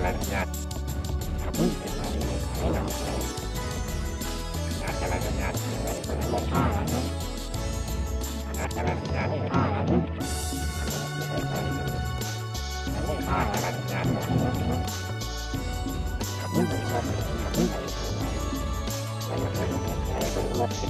ารณญาณครับอาจารย์ญาณอาจารย์ญาณอาจารย์ญาณครับ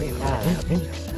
厉害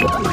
Come on.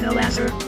final answer.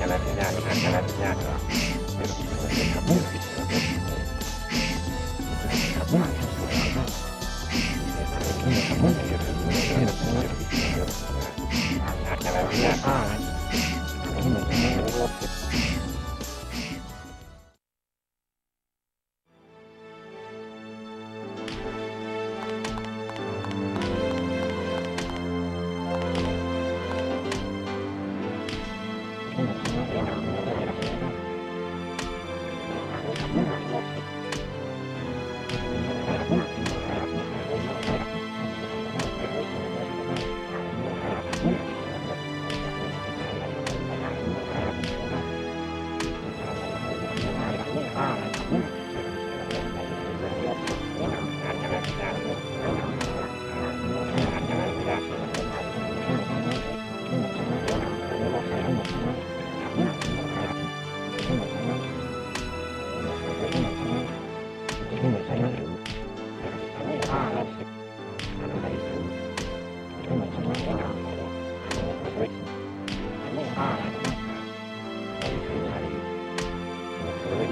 keleti nyákra, keleti nyákra. Thank you.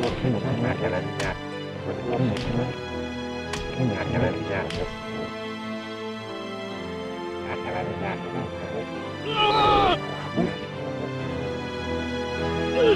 ะรัญญาติอาจจะรัญญาติมันไม่ได้ไม่ได้นี่อาจจะรัญญาติไม่ได้ Final answer. ขึ้นมากแค่นั้นยากขึ้นมากแค่นั้นยากมากแค่นั้นยากไม่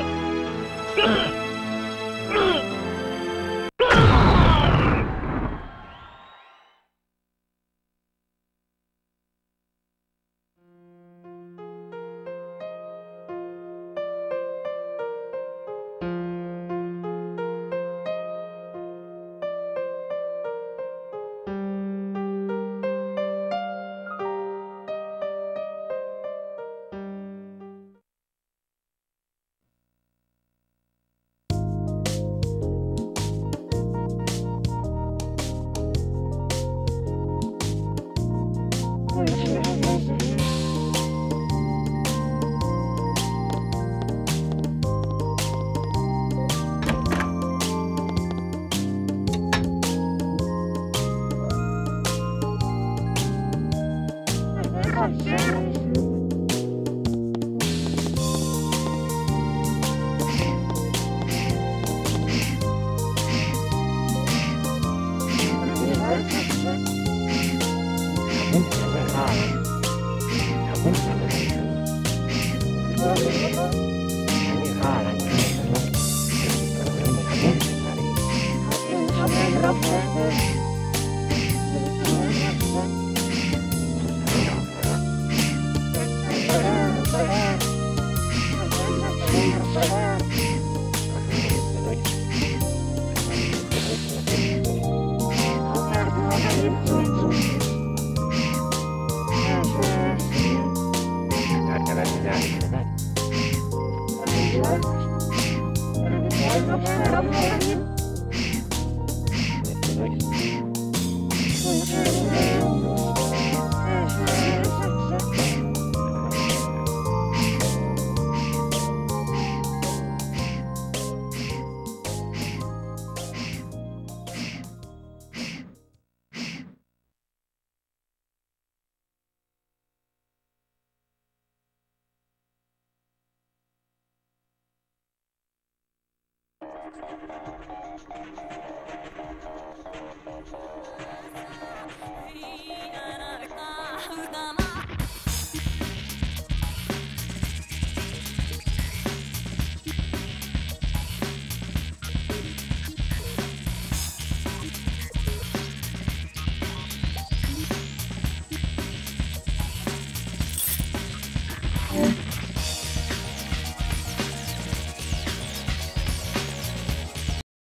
Thank you.